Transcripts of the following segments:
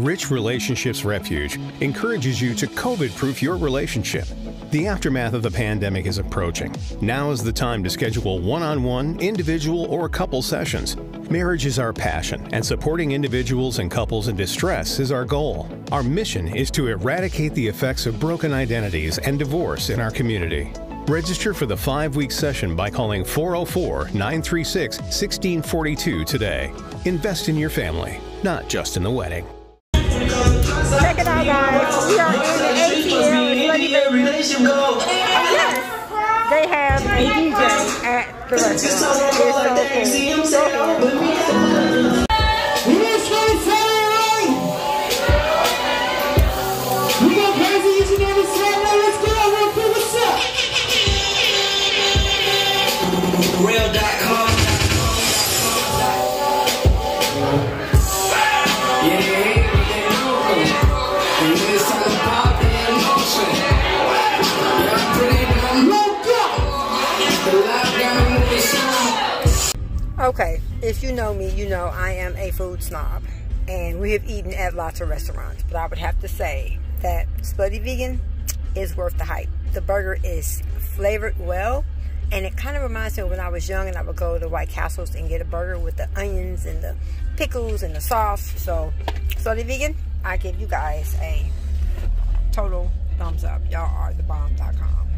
Rich Relationships Refuge encourages you to COVID proof your relationship. The aftermath of the pandemic is approaching. Now is the time to schedule one on one, individual, or couple sessions. Marriage is our passion, and supporting individuals and couples in distress is our goal. Our mission is to eradicate the effects of broken identities and divorce in our community. Register for the five week session by calling 404 936 1642 today. Invest in your family, not just in the wedding. Check it out, guys. We are in the ATL. Yes. They have a DJ at the restaurant. It's so cool. Okay, if you know me, you know I am a food snob. And we have eaten at lots of restaurants. But I would have to say that Slutty Vegan is worth the hype. The burger is flavored well. And it kind of reminds me of when I was young and I would go to White Castles and get a burger with the onions and the pickles and the sauce. So, Slutty Vegan, I give you guys a total thumbs up. Y'all are the bomb.com.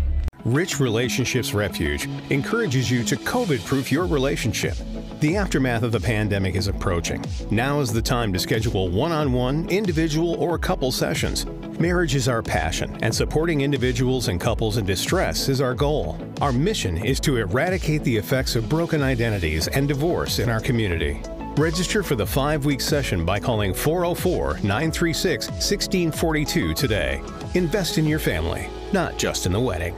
Rich Relationships Refuge encourages you to COVID proof your relationship. The aftermath of the pandemic is approaching. Now is the time to schedule one on one, individual, or couple sessions. Marriage is our passion, and supporting individuals and couples in distress is our goal. Our mission is to eradicate the effects of broken identities and divorce in our community. Register for the five week session by calling 404 936 1642 today. Invest in your family, not just in the wedding.